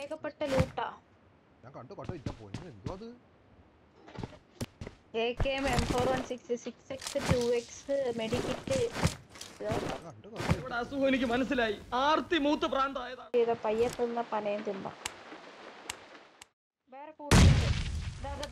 ഏകപ്പെട്ട ലൂട്ടാ. ഞാൻ കണ്ടു കണ്ടു. ഇല്ല പോയി. എന്തോ അത്? A K M M four one six six X two X medkit ഇവിടെ അസുഖം എനിക്ക് മനസ്സിലായി. ആർത്തി മൂത്ത് പ്രാന്തായതാണ് പയ്യെ തിന്ന പനയും തിന്ന. വേറെ കൂടുതലുണ്ട്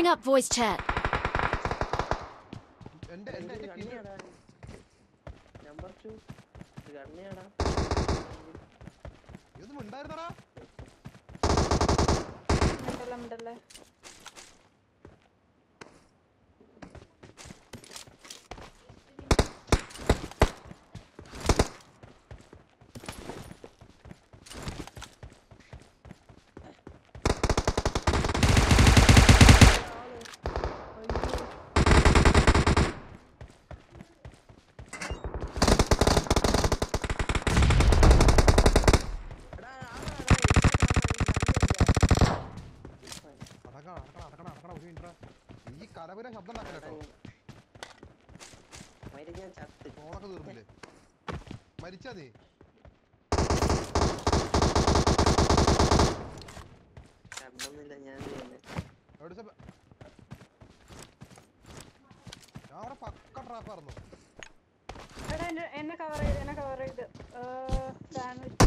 Bring up voice chat. ഇതൊന്നും ഉണ്ടായിരുന്നടാ ഉണ്ടല്ലോ, ഉണ്ടല്ലോ. അടക്കണം അടക്കണം അടക്കണം അടക്കണം ഒരു മിനിറ്റ് ഈ കലവര ശബ്ദം തീർന്നില്ലേ? മരിച്ചാ നീ. അവിടെ പക്ക ട്രാപ്പായിരുന്നു എടാ, എന്നെ- എന്നെ കവർ ചെയ്ത് എന്നെ കവർ ചെയ്ത്. സാൻഡ്വിച്ച്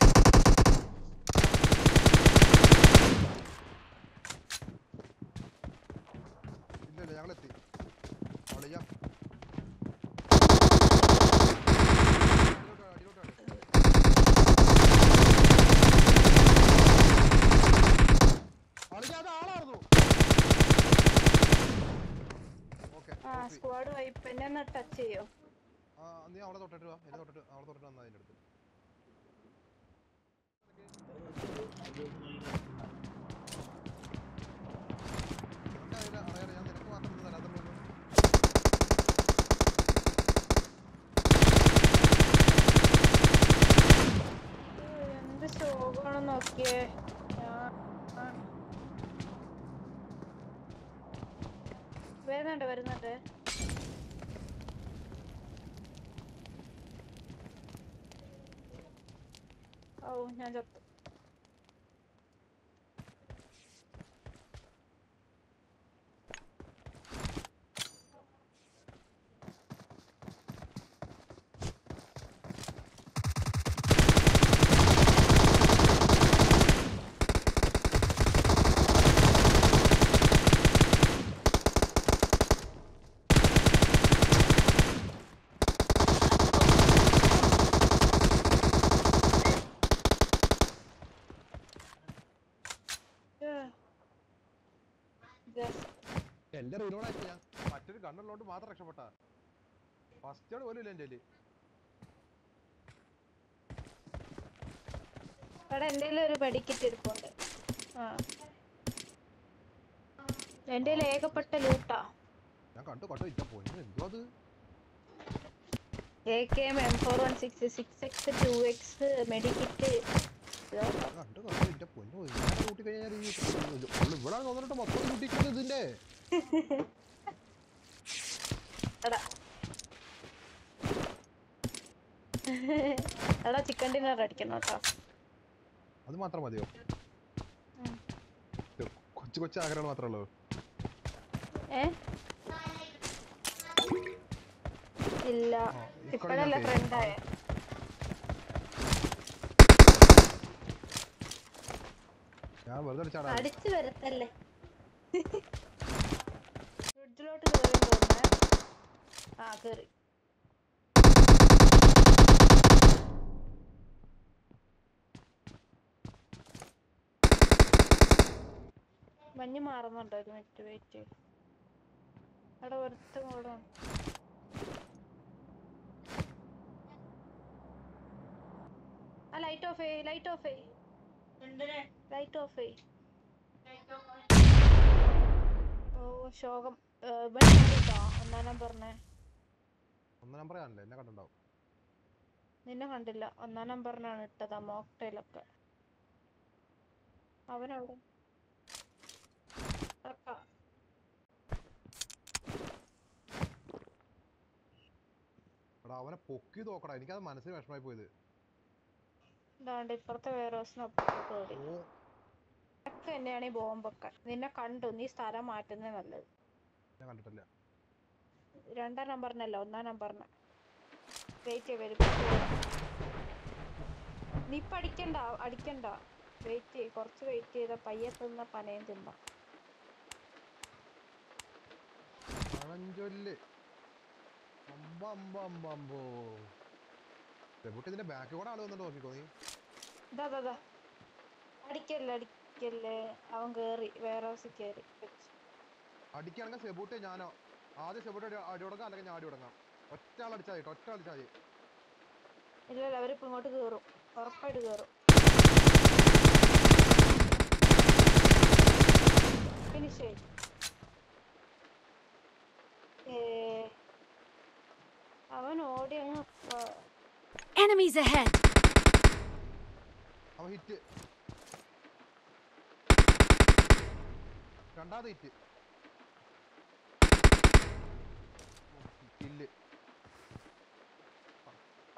ഇല്ല ഇല്ല ഞങ്ങൾ എത്തി അളിയാ അടിയിലോട്ടാണ്, അടിയിലോട്ടാണ്. അളിയാ, അത് ആളായിരുന്നു ഓക്കെ ആ സ്ക്വാഡ് വൈപ്പ് എന്നെ ഒന്ന് ടച്ച് ചെയ്യോ ആ നീ അവളെ തൊട്ടിട്ട് വാ എന്നെ തൊട്ടിട്ട് അവളെ തൊട്ടിട്ട് വന്നാ അതിന്റെ അടുത്ത് ഞാൻ നിനക്ക് മാത്രം തരാത്തുള്ളൂ. വരുന്നുണ്ട് വരുന്നുണ്ട്. ഓ ഞാൻ ചത്തു എന്റെ റീലോഡ് ആക്കി ഞാൻ മറ്റൊരു കണ്ണുള്ളതുകൊണ്ട് മാത്രം രക്ഷപ്പെട്ട. ഫസ്റ്റ് പോലും ഇല്ല എന്റെ എടാ എന്റെ ഒരു പഠിക്കിട്ട് ഇരിപ്പുണ്ട് ആ. എന്റെ ഏകപ്പെട്ട ലൂട്ടാ ഞാൻ കണ്ടു കണ്ടു. ഇല്ല പോയി എന്തോ അത്? A K M M four one six six X two X medkit കണ്ടു കണ്ടു. എന്റെ പൊന്നു. ഇങ്ങനെ കൂട്ടി കഴിഞ്ഞാൽ ഇവിടെ തോന്നിട്ട് മൊത്തം കൂട്ടിക്കുന്നത് ഇതിന്റെ. എടാ. എടാ ചിക്കൻ ഡിന്നർ അടിക്കണം കേട്ടോ. അത് മാത്രം മതിയോ? കൊച്ചു കൊച്ചു ആഗ്രഹങ്ങൾ മാത്രമേ ഉള്ളൂ. ഇല്ല. ഇപ്പഴല്ല ഫ്രണ്ടായ ഞാൻ വെറുതെ അടിച്ചു വരത്തല്ലേ ഫ്രിഡ്ജിലോട്ട് കേറി തോന്നേ ആ കേറി. മഞ്ഞ് മാറുന്നുണ്ടോ ഒരു മിനിറ്റ് വെയിറ്റ്? അവിടെ ഒരുത്ത കൂടെ ആ ലൈറ്റ് ഓഫ് ചെയ് ലൈറ്റ് ഓഫ് ചെയ് ലൈറ്റ് ഓഫ് ചെയ് ഓ ശോകം. കണ്ടിട്ടോ? ഒന്നാം നമ്പറിനെ ഒന്നാം നമ്പർ കാണില്ല എന്നെ കണ്ടുണ്ടാവും നിന്നെ കണ്ടില്ല. ഒന്നാം നമ്പറിനാണ് ഇട്ടത് ആ മോക്ടൈലൊക്കെ അവനവിടെ. എടാ അവനെ പൊക്കി നോക്കടാ. എനിക്കത് മനസ്സിൽ വിഷമായി പോയത് ഇതാണ്ട് ഇപ്പുറത്തെ വേറെ ഓടി. ഈ ബോംബൊക്കെ നിന്നെ കണ്ടു. നീ സ്ഥലം മാറ്റുന്നത് നല്ലത്. ഞാൻ കണ്ടിട്ടില്ല. രണ്ടാം നമ്പറിനല്ല ഒന്നാം നമ്പറിന്. വെയിറ്റ് ചെയ്യ വരും. നീ ഇപ്പൊ അടിക്കണ്ട അടിക്കണ്ട. വെയിറ്റ് ചെയ്യ് കുറച്ച് വെയിറ്റ് ചെയ്ത പയ്യെ തിന്ന പനയും തിന്ന. പഴഞ്ചൊല്ല്. അമ്പ അമ്പ അമ്പ അമ്പോ. ഡെബുട്ടി ഇതിന്റെ ബാക്കിൽ കൂടെ ആൾ വന്നിട്ട് നോക്കിക്കോ നീ. ദാ ദാ ഇതാ അടിക്കല്ലേ അടിക്കല്ലേ. അവൻ കേറി വേറെ ഹൗസിൽ കേറി. അടിക്കാണെങ്കിൽ സെബൂട്ടെ ഞാനോ ആദ്യം ചെവിടെ അടി തുടങ്ങാം അല്ലെങ്കിൽ ഞാൻ അടി തുടങ്ങാം. ഒറ്റ ആൾ അടിച്ചാൽ മതി ഒറ്റ ആൾ അടിച്ചാൽ മതി. ഇല്ല അവരിപ്പോ ഇങ്ങോട്ട് കേറും. ഉറപ്പായിട്ട് കേറും. ഫിനിഷ് അവൻ ഓടി അങ്ങ് Enemies ahead! അവൻ ഹിറ്റ് രണ്ടാമത് ഹിറ്റ്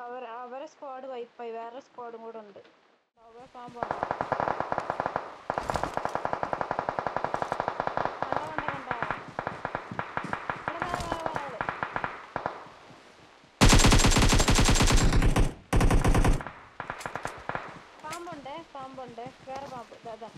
അവർ അവരെ സ്ക്വാഡ് വൈപ്പായി വേറെ സ്ക്വാഡും കൂടെ ഉണ്ട്. അവിടെ പാമ്പാണ്. പാമ്പുണ്ടേ പാമ്പുണ്ടേ വേറെ പാമ്പ് ദാ, ദാ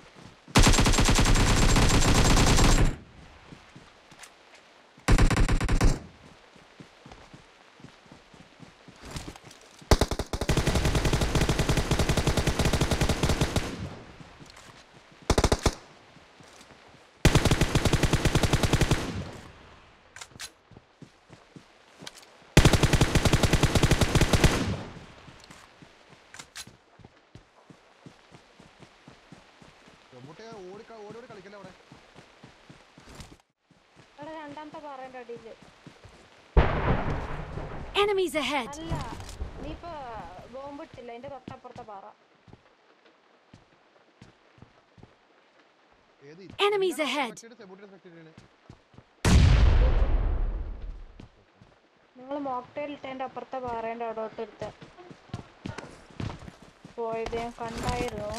സെബൂട്ടെ ഓടി ക- ഓടി ഓടി കളിക്കല്ലേ അവിടെ ഇവിടെ രണ്ടാമത്തെ പാറേന്റെ അടിയിൽ. Enemies ahead! അല്ല നീ ഇപ്പൊ ബോംബ് ഇട്ടില്ല അതിന്റെ തൊട്ടപ്പുറത്തെ പാറ. Enemies ahead. നിങ്ങൾ മോക്ടെയിൽ ഇട്ടതിന്റെ അപ്പുറത്തെ പാറേന്റെ അവിടോട്ട് എടുത്ത പോയത് ഞാൻ കണ്ടായിരുന്നു.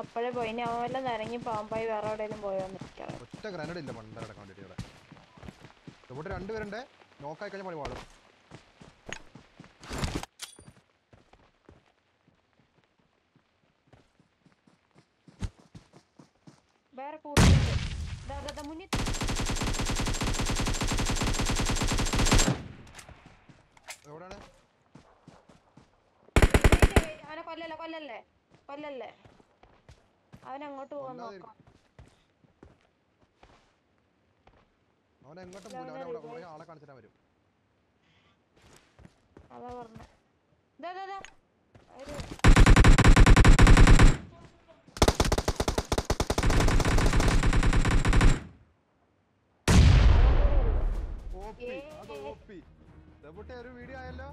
അപ്പോഴേ പോയി. ഇനി അവൻ വല്ല നിരങ്ങി പാമ്പായി വേറെ എവിടെയെങ്കിലും പോയോന്നിരിക്കാണ് ഒറ്റ ഗ്രാനഡ് ഇല്ല പണ്ട് അടക്കാൻ വേണ്ടിട്ട് ഇവിടെ. രണ്ടുപേരുണ്ട് നോക്കായി കഴിഞ്ഞാൽ പണി പാടും വേറെ മുന്നിൽ എവിടെയാണ്? അവനെ കൊല്ലല്ലേ കൊല്ലല്ലേ കൊല്ലല്ലേ? അവൻ അങ്ങോട്ട് പോകാൻ നോക്കാം. അവൻ എങ്ങോട്ടും പോകില്ല അവൻ അവിടെ കുറേ ആളെ കാണിച്ചിട്ട് വരും. അതാ പറഞ്ഞു. ദാ ദാ ദാ ഓപ്പി അത്. ഓപ്പി ഒരു വീഡിയോ ആയല്ലോ.